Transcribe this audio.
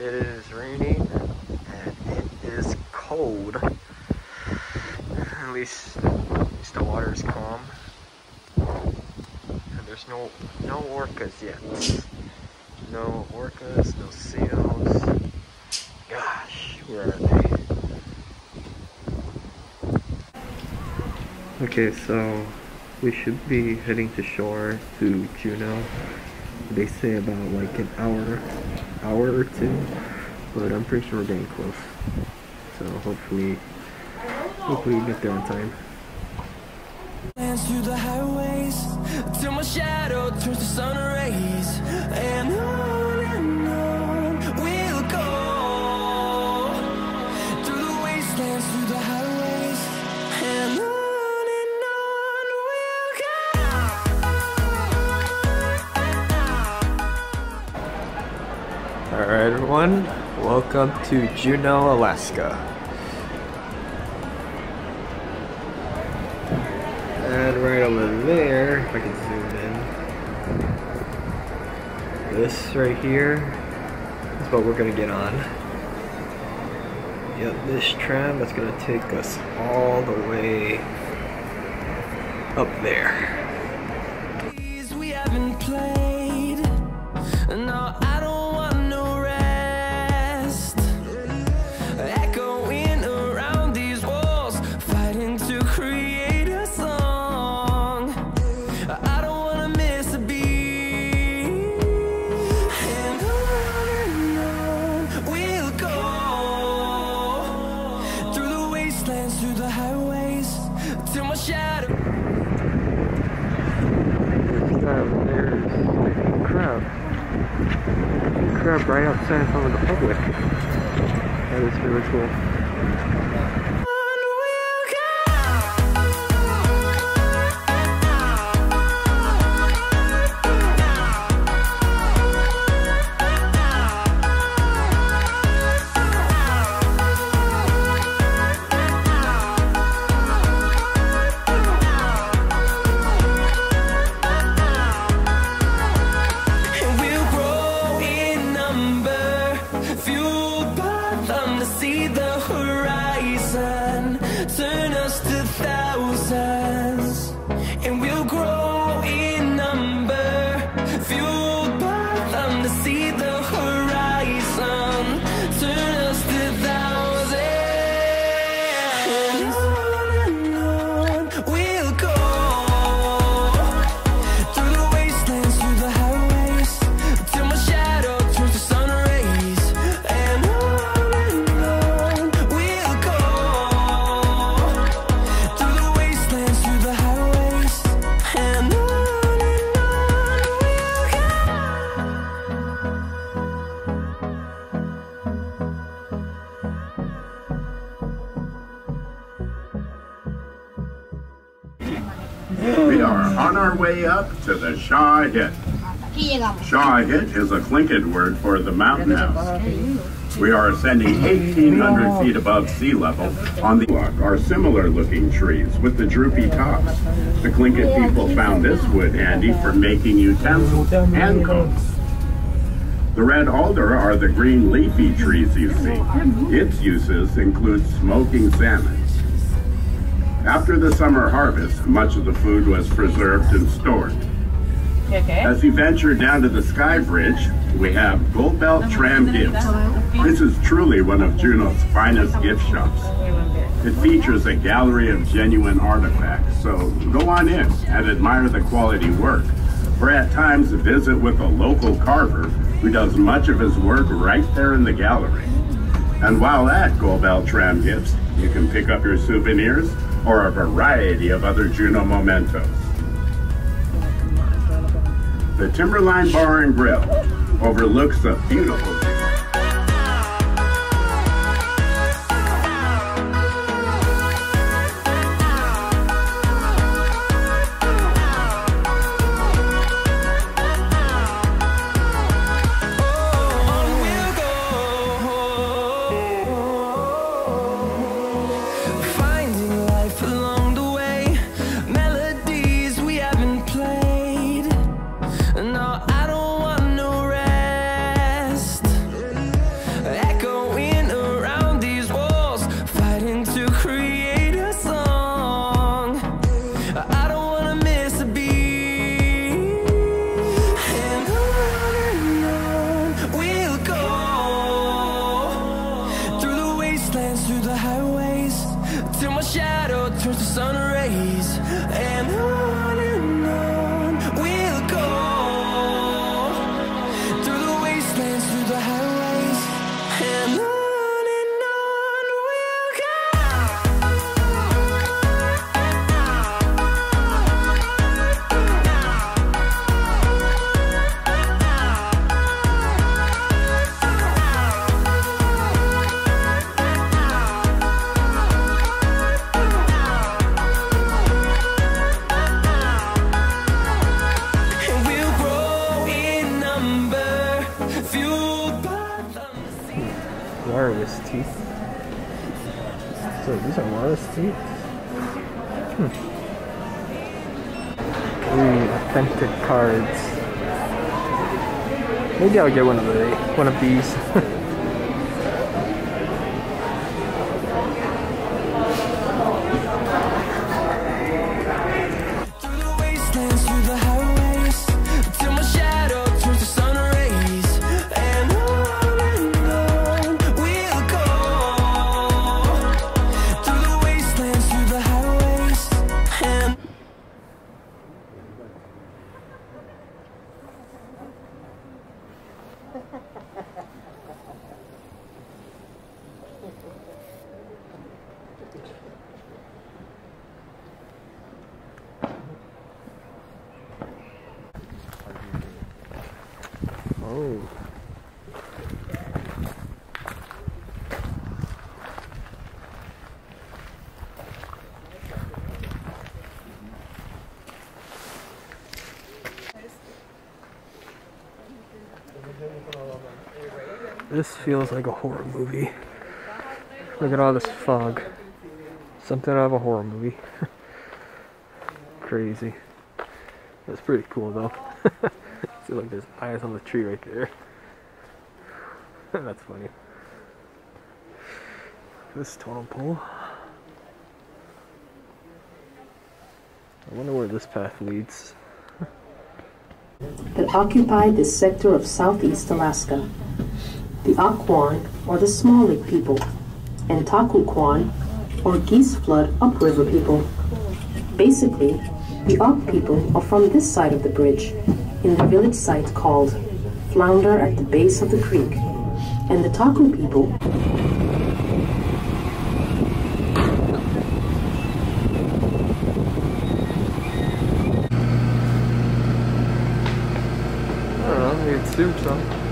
It is raining and it is cold. At least, at least the water is calm. And there's no no orcas yet. No orcas, no seals. Gosh, where are they? Okay, so we should be heading to shore to Juneau. They say about like an hour, hour or two, but I'm pretty sure we're getting close. So hopefully, hopefully we get there on time. Dance through the highways till my shadow turns to sun rays, and on Alright everyone, welcome to Juneau, Alaska. And right over there, if I can zoom in, this right here is what we're gonna get on. Yep, this tram that's gonna take us all the way up there. Crab right outside in front of the public. That is really cool. Them to see the We are on our way up to the Shaw Hit. Shaw Hit is a Tlingit word for the mountain house. We are ascending 1,800 feet above sea level on the are similar looking trees with the droopy tops. The Tlingit people found this wood handy for making utensils and coats. The red alder are the green leafy trees you see. Its uses include smoking salmon. After the summer harvest, much of the food was preserved and stored. Okay. As we venture down to the Sky Bridge, we have Goldbelt Tram Gifts. This is truly one of Juneau's finest gift shops. It features a gallery of genuine artifacts, so go on in and admire the quality work, or at times visit with a local carver who does much of his work right there in the gallery. And while at Goldbelt Tram Gifts, you can pick up your souvenirs or a variety of other Juneau mementos. The Timberline Bar and Grill overlooks a beautiful shadow turns to sun rays. And on Wireless teeth. So these are wireless teeth? Hmm. Ooh, authentic cards. Maybe I'll get one of the one of these. This feels like a horror movie. Look at all this fog. Something out of a horror movie. Crazy. That's pretty cool though. See, like there's eyes on the tree right there. That's funny. This totem pole. I wonder where this path leads. that occupied this sector of southeast Alaska. The Akwan or the Small Lake people, and Takuquan, or Geese Flood upriver people. Basically, the Ak people are from this side of the bridge, in the village site called Flounder at the base of the creek, and the Taku people I don't know, maybe soup, so.